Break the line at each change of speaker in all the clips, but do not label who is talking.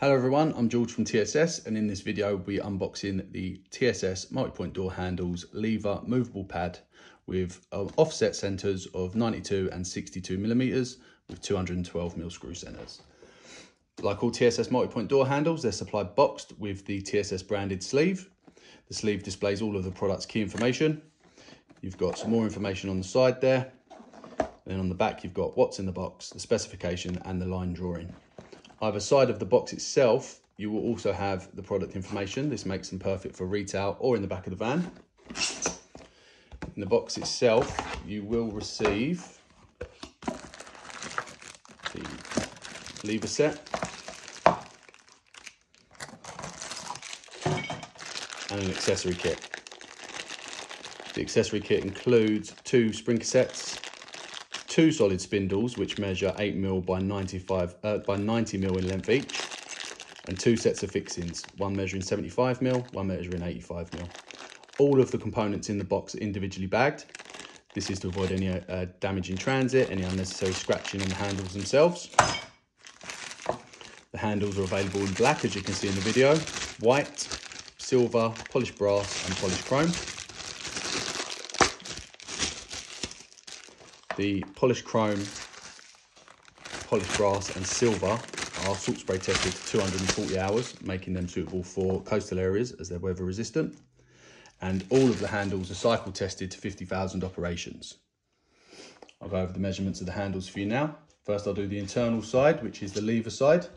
Hello everyone, I'm George from TSS and in this video we'll be unboxing the TSS multi-point door handles lever movable pad with uh, offset centers of 92 and 62 millimeters with 212 mil screw centers. Like all TSS multi-point door handles, they're supplied boxed with the TSS branded sleeve. The sleeve displays all of the product's key information. You've got some more information on the side there. And on the back, you've got what's in the box, the specification and the line drawing. Either side of the box itself, you will also have the product information. This makes them perfect for retail or in the back of the van. In the box itself, you will receive the lever set and an accessory kit. The accessory kit includes two spring cassettes, two solid spindles which measure 8mm by 95 uh, by 90mm in length each and two sets of fixings one measuring 75mm one measuring 85mm all of the components in the box are individually bagged. This is to avoid any uh, damage in transit any unnecessary scratching on the handles themselves. The handles are available in black as you can see in the video. White silver polished brass and polished chrome The polished chrome, polished brass and silver are salt spray tested to 240 hours, making them suitable for coastal areas as they're weather resistant. And all of the handles are cycle tested to 50,000 operations. I'll go over the measurements of the handles for you now. First I'll do the internal side, which is the lever side.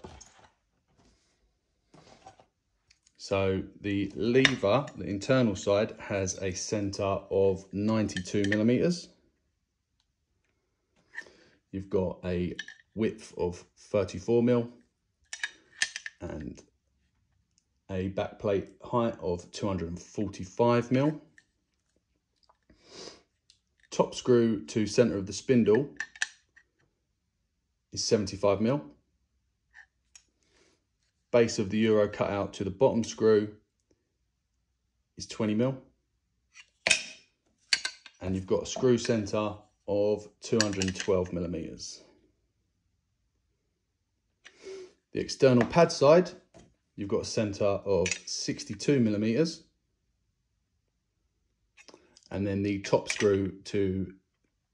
So the lever, the internal side, has a center of 92 millimeters. You've got a width of 34 mil and a back plate height of 245 mil. Top screw to center of the spindle is 75 mil. Base of the Euro cutout to the bottom screw is 20 mil. And you've got a screw center of 212 millimeters. The external pad side, you've got a center of 62 millimeters. And then the top screw to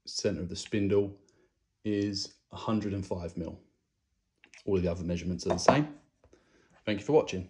center of the spindle is 105 mil. All of the other measurements are the same. Thank you for watching.